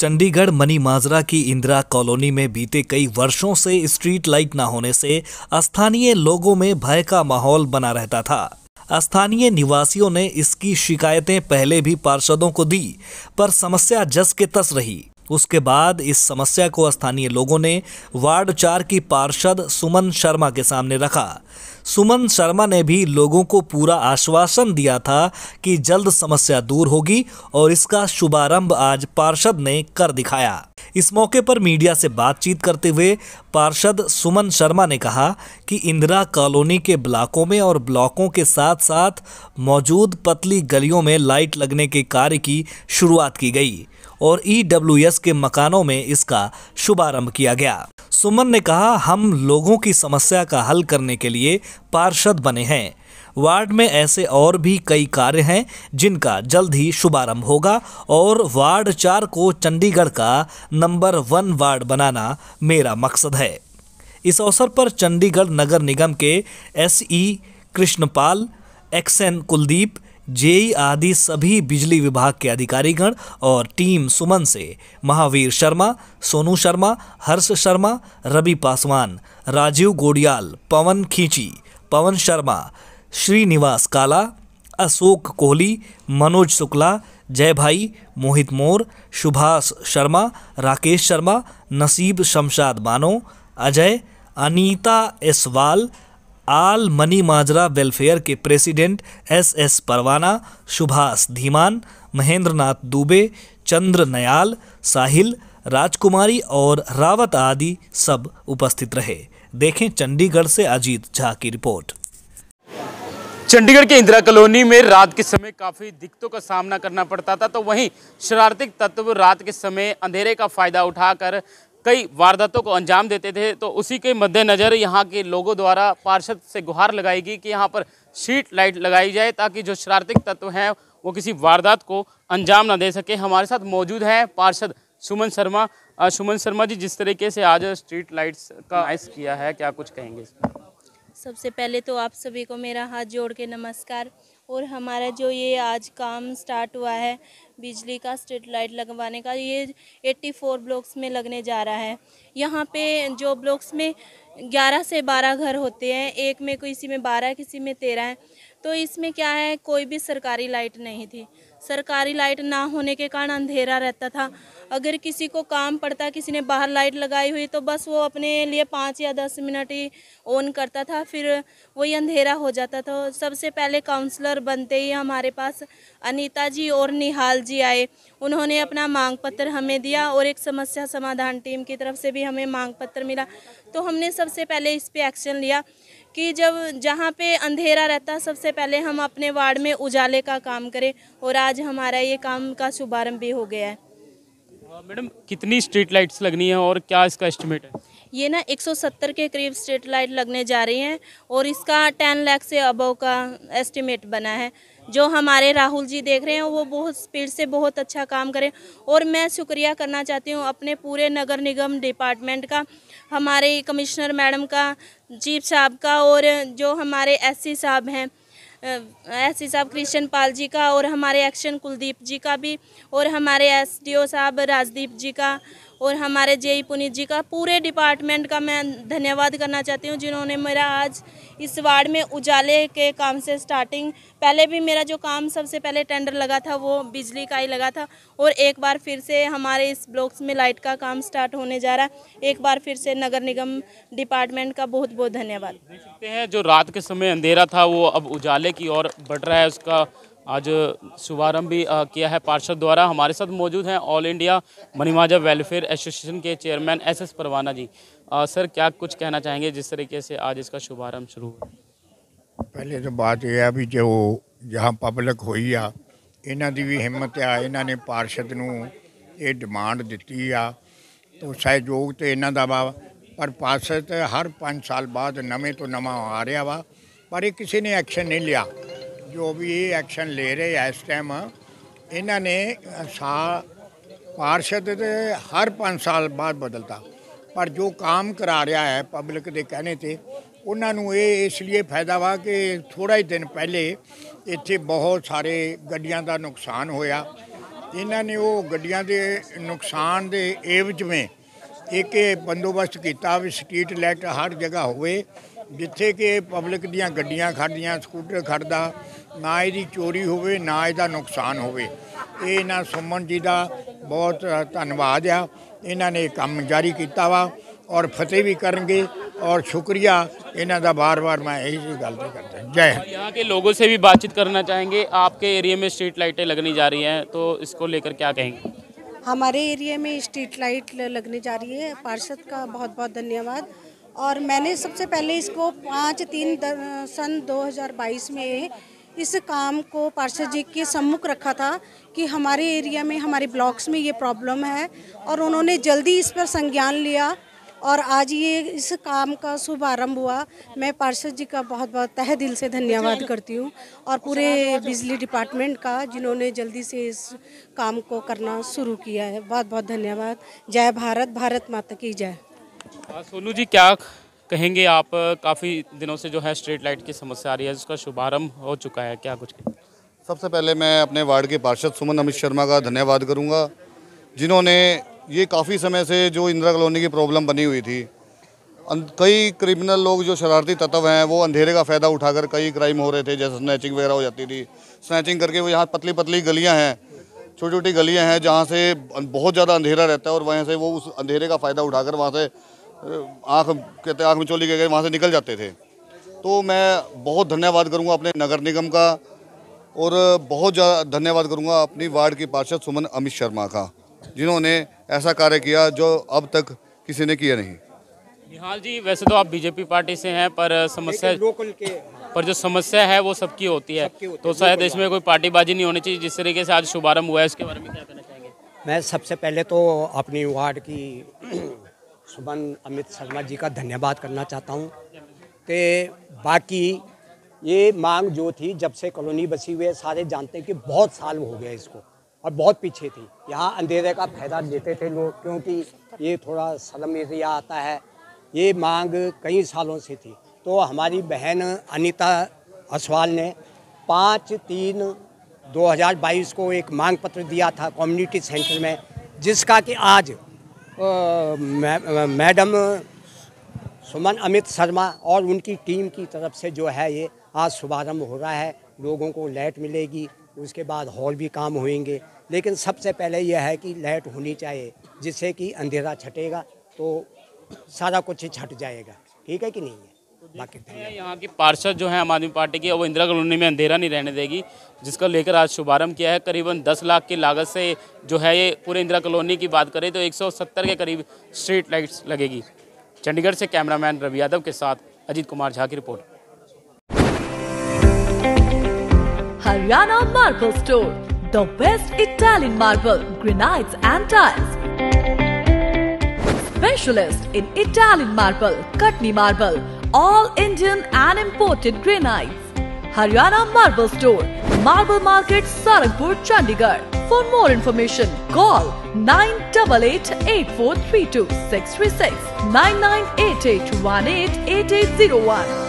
Chandigarh money माजरा की Indira colony में बीते कई वर्षों से स्ट्रीट लाइट न होने से स्थानीय लोगों में भय का माहौल बना रहता था। स्थानीय निवासियों ने इसकी शिकायतें पहले भी पार्षदों को दी, पर समस्या जस के तस रही। उसके बाद इस समस्या को स्थानीय लोगों ने वार्ड चार की पार्षद सुमन शर्मा के सामने रखा। सुमन शर्मा ने भी लोगों को पूरा आश्वासन दिया था कि जल्द समस्या दूर होगी और इसका शुभारंभ आज पार्षद ने कर दिखाया। इस मौके पर मीडिया से बातचीत करते हुए पार्षद सुमन शर्मा ने कहा कि इंदिरा कॉलोनी के ब्लॉकों में और ब्लॉकों के साथ साथ मौजूद पतली गलियों में लाइट लगने के कार्य की शुरुआत की गई। और ईडब्ल्यूएस के मकानों में इसका शुभारंभ किया गया। सुमन ने कहा, हम लोगों की समस्या का हल करने के लिए पार्षद बने हैं। वार्ड में ऐसे और भी कई कार्य हैं जिनका जल्द ही शुभारंभ होगा और वार्ड चार को चंडीगढ़ का नंबर वन वार्ड बनाना मेरा मकसद है। इस अवसर पर चंडीगढ़ नगर निगम के S E Krishnapal XEN Kuldeep JE आदि सभी बिजली विभाग के अधिकारीगण और टीम सुमन से महावीर शर्मा, सोनू शर्मा, हर्ष शर्मा, रवि पासवान, राजीव गोडियाल, पवन खींची, पवन शर्मा, श्रीनिवास काला, अशोक कोहली, मनोज शुक्ला जय भाई मोहित मोर, सुभाष शर्मा, राकेश शर्मा, नसीब शमशाद बानो अजय, अनीता एसवाल आल मनी माजरा वेलफेयर के president S S Parwana, Subhash Dhiman Mahendra Nath Dubey, Chandra Nayal, Sahil, Rajkumari और रावत आदि सब उपस्थित रहे। देखें चंडीगढ़ से अजीत झा की रिपोर्ट। चंडीगढ़ के इंदिरा कॉलोनी में रात के समय काफ़ी दिक्कतों का सामना करना पड़ता था तो वहीं शरारती तत्व रात के समय अंधेरे का फ़ायदा उठाकर कई वारदातों को अंजाम देते थे तो उसी के मद्देनज़र यहाँ के लोगों द्वारा पार्षद से गुहार लगाई गई कि यहाँ पर शीट लाइट लगाई जाए ताकि जो शरारतिक तत्व हैं वो किसी वारदात को अंजाम ना दे सके। हमारे साथ मौजूद हैं पार्षद सुमन शर्मा। सुमन शर्मा जी जिस तरीके से आज स्ट्रीट लाइट्स का आइस किया है क्या कुछ कहेंगे सबसे पहले तो आप सभी को मेरा हाथ जोड़ के नमस्कार। और हमारा जो ये आज काम स्टार्ट हुआ है, बिजली का स्ट्रीट लाइट लगवाने का, ये 84 ब्लॉक्स में लगने जा रहा है। यहाँ पे जो ब्लॉक्स में 11 से 12 घर होते हैं, एक में किसी में 12 किसी में 13 है। तो इसमें क्या है, कोई भी सरकारी लाइट नहीं थी। सरकारी लाइट ना होने के कारण अंधेरा रहता था। अगर किसी को काम पड़ता, किसी ने बाहर लाइट लगाई हुई तो बस वो अपने लिए पाँच या दस मिनट ही ऑन करता था, फिर वही अंधेरा हो जाता था। सबसे पहले काउंसलर बनते ही हमारे पास अनीता जी और निहाल जी आए। उन्होंने अपना मांग पत्र हमें दिया और एक समस्या समाधान टीम की तरफ़ से भी हमें मांग पत्र मिला। तो हमने सबसे पहले इस पर एक्शन लिया कि जब जहाँ पे अंधेरा रहता सबसे पहले हम अपने वार्ड में उजाले का काम करें और आज हमारा ये काम का शुभारंभ भी हो गया है। मैडम कितनी स्ट्रीट लाइट्स लगनी है और क्या इसका एस्टिमेट है? ये ना 170 के करीब स्ट्रीट लाइट लगने जा रही हैं और इसका 10 लाख से अबव का एस्टिमेट बना है। जो हमारे राहुल जी देख रहे हैं, वो बहुत स्पीड से बहुत अच्छा काम करें। और मैं शुक्रिया करना चाहती हूँ अपने पूरे नगर निगम डिपार्टमेंट का, हमारे कमिश्नर मैडम का चीफ साहब का, और जो हमारे एससी साहब हैं एस साहब कृष्ण पाल जी का, और हमारे एक्शन कुलदीप जी का भी, और हमारे एसडीओ साहब राजदीप जी का और हमारे जेई पुनीत जी का पूरे डिपार्टमेंट का मैं धन्यवाद करना चाहती हूँ, जिन्होंने मेरा आज इस वार्ड में उजाले के काम से स्टार्टिंग पहले भी मेरा जो काम सबसे पहले टेंडर लगा था, वो बिजली का ही लगा था और एक बार फिर से हमारे इस ब्लॉक्स में लाइट का काम स्टार्ट होने जा रहा। है एक बार फिर से नगर निगम डिपार्टमेंट का बहुत बहुत धन्यवाद। देख सकते हैं, जो रात के समय अंधेरा था, वो अब उजाले की ओर बढ़ रहा है, उसका आज शुभारंभ भी किया है पार्षद द्वारा हमारे साथ मौजूद हैं all India Manimajra welfare association के chairman S S Parwana ji आ, सर क्या कुछ कहना चाहेंगे जिस तरीके से आज इसका शुभारंभ शुरू हुआ पहले तो बात यह है भी जो जहाँ पब्लिक हुई आ ਇਹਨਾਂ ਦੀ ਵੀ ਹਿੰਮਤ ਆ ਇਹਨਾਂ ਨੇ ਪਾਰਸ਼ਦ ਨੂੰ ਇਹ ਡਿਮਾਂਡ ਦਿੱਤੀ ਆ ਤੋਂ ਸਹਿਯੋਗ ਤੇ ਇਹਨਾਂ ਦਾ ਵਾ ਪਰ ਪਾਰਸ਼ਦ ਹਰ 5 ਸਾਲ ਬਾਅਦ ਨਵੇਂ ਤੋਂ ਨਵਾਂ ਆ ਰਿਹਾ ਵਾ ਪਰ ਇਹ ਕਿਸੇ ਨੇ ਐਕਸ਼ਨ ਨਹੀਂ ਲਿਆ ਜੋ ਵੀ ਇਹ ਐਕਸ਼ਨ ਲੈ ਰਹੇ ਆ ਇਸ ਟਾਈਮ ਇਹਨਾਂ ਨੇ ਸਾ ਪਾਰਸ਼ਦ ਦੇ ਹਰ 5 ਸਾਲ ਬਾਅਦ ਬਦਲਤਾ। ਪਰ ਜੋ ਕੰਮ ਕਰਾ ਰਿਹਾ ਹੈ ਪਬਲਿਕ ਦੇ ਕਹਿਣੇ ਤੇ, ਉਹਨਾਂ ਨੂੰ ਇਹ ਇਸ ਲਈ ਫਾਇਦਾ ਵਾ ਕਿ ਥੋੜਾ ਹੀ ਦਿਨ ਪਹਿਲੇ ਇੱਥੇ ਬਹੁਤ ਸਾਰੇ ਗੱਡੀਆਂ ਦਾ ਨੁਕਸਾਨ ਹੋਇਆ। ਇਹਨਾਂ ਨੇ ਉਹ ਗੱਡੀਆਂ ਦੇ ਨੁਕਸਾਨ ਦੇ ਏਵਜ ਵਿੱਚ ਇੱਕ ਇਹ ਬੰਦੋਬਸਤ ਕੀਤਾ ਵੀ ਸਟਰੀਟ ਲਾਈਟ ਹਰ ਜਗ੍ਹਾ ਹੋਵੇ। ਜਿੱਥੇ ਕਿ ਪਬਲਿਕ ਦੀਆਂ ਗੱਡੀਆਂ ਖੜਦੀਆਂ ਸਕੂਟਰ ਖੜਦਾ ਨਾ ਇਹਦੀ ਚੋਰੀ ਹੋਵੇ ਨਾ ਇਹਦਾ ਨੁਕਸਾਨ ਹੋਵੇ ਇਹ ਇਹਨਾਂ ਸੁਮਨ ਜੀ ਦਾ ਬਹੁਤ ਧੰਨਵਾਦ ਆ ਇਹਨਾਂ ਨੇ ਇਹ ਕੰਮ ਜਾਰੀ ਕੀਤਾ ਵਾ ਔਰ ਫਤਿਹ ਵੀ ਕਰਨਗੇ और शुक्रिया इन्हों का बार बार मैं यही गल तो करता जय हिंद यहाँ के लोगों से भी बातचीत करना चाहेंगे आपके एरिया में स्ट्रीट लाइटें लगनी जा रही हैं तो इसको लेकर क्या कहेंगे हमारे एरिया में स्ट्रीट लाइट लगने जा रही है पार्षद का बहुत बहुत धन्यवाद और मैंने सबसे पहले इसको पाँच तीन सन 2022 में इस काम को पार्षद जी के सम्मुख रखा था कि हमारे एरिया में, हमारे ब्लॉक्स में ये प्रॉब्लम है और उन्होंने जल्दी इस पर संज्ञान लिया और आज ये इस काम का शुभारंभ हुआ। मैं पार्षद जी का बहुत बहुत तह दिल से धन्यवाद करती हूँ और पूरे बिजली डिपार्टमेंट का जिन्होंने जल्दी से इस काम को करना शुरू किया है। बहुत बहुत धन्यवाद। जय भारत भारत माता की जय। सोनू जी, क्या कहेंगे आप? काफ़ी दिनों से जो है स्ट्रीट लाइट की समस्या आ रही है उसका शुभारंभ हो चुका है, क्या कुछ सबसे पहले मैं अपने वार्ड के पार्षद सुमन अमित शर्मा का धन्यवाद करूँगा, जिन्होंने ये काफ़ी समय से जो इंदिरा कॉलोनी की प्रॉब्लम बनी हुई थी कई क्रिमिनल लोग जो शरारती तत्व हैं, वो अंधेरे का फ़ायदा उठाकर कई क्राइम हो रहे थे, जैसे स्नैचिंग वगैरह हो जाती थी। स्नैचिंग करके वो यहाँ पतली पतली गलियाँ हैं छोटी छोटी गलियाँ हैं, जहाँ से बहुत ज़्यादा अंधेरा रहता है और वहाँ से वो उस अंधेरे का फ़ायदा उठाकर वहाँ से आँख कहते आँख में चोली के गए वहाँ से निकल जाते थे। तो मैं बहुत धन्यवाद करूँगा अपने नगर निगम का और बहुत ज़्यादा धन्यवाद करूँगा अपनी वार्ड की पार्षद सुमन अमित शर्मा का जिन्होंने ऐसा कार्य किया जो अब तक किसी ने किया नहीं। निहाल जी वैसे तो आप बीजेपी पार्टी से हैं पर समस्या लोकल के पर जो समस्या है वो सबकी होती है। तो शायद इसमें कोई पार्टीबाजी नहीं होनी चाहिए जिस तरीके से आज शुभारंभ हुआ है इसके बारे में क्या कहना चाहेंगे? मैं सबसे पहले तो अपनी वार्ड की सुमन अमित शर्मा जी का धन्यवाद करना चाहता हूँ। कि बाकी ये मांग जो थी, जब से कॉलोनी बसी हुई है, सारे जानते हैं कि बहुत साल हो गया इसको और बहुत पीछे थी। यहाँ अंधेरे का फ़ायदा लेते थे लोग, क्योंकि ये थोड़ा सलम एरिया आता है। ये मांग कई सालों से थी। तो हमारी बहन अनीता असवाल ने पाँच तीन 2022 को एक मांग पत्र दिया था कम्युनिटी सेंटर में, जिसका कि आज मैडम सुमन अमित शर्मा और उनकी टीम की तरफ़ से जो है ये आज शुभारंभ हो रहा है। लोगों को लाइट मिलेगी, उसके बाद हॉल भी काम होंगे लेकिन सबसे पहले यह है कि लाइट होनी चाहिए, जिससे कि अंधेरा छटेगा तो सारा कुछ छट जाएगा। ठीक है कि नहीं है? बाकी यहाँ की पार्षद जो है आम आदमी पार्टी की वो इंदिरा कॉलोनी में अंधेरा नहीं रहने देगी जिसका लेकर आज शुभारंभ किया है। करीबन 10 लाख की लागत से जो है ये पूरे इंदिरा कॉलोनी की बात करें तो 170 के करीब स्ट्रीट लाइट्स लगेगी। चंडीगढ़ से कैमरामैन रवि यादव के साथ अजीत कुमार झा की report. Haryana marble store the best Italian marble granites and tiles. specialist in Italian marble, Katni marble, all Indian and imported granites. Haryana Marble Store, Marble Market, Sarangpur, Chandigarh. For more information, call 9888 636 9988 188801.